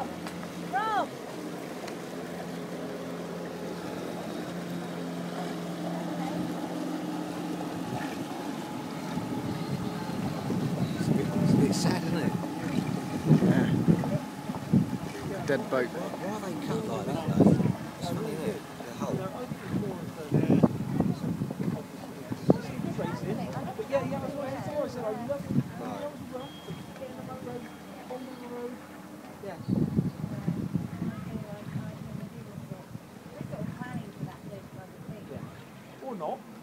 It's a bit, sad, isn't it? Yeah. Dead boat. Why are they cut like that, though? It's really there, the hull. Yeah, yeah, No.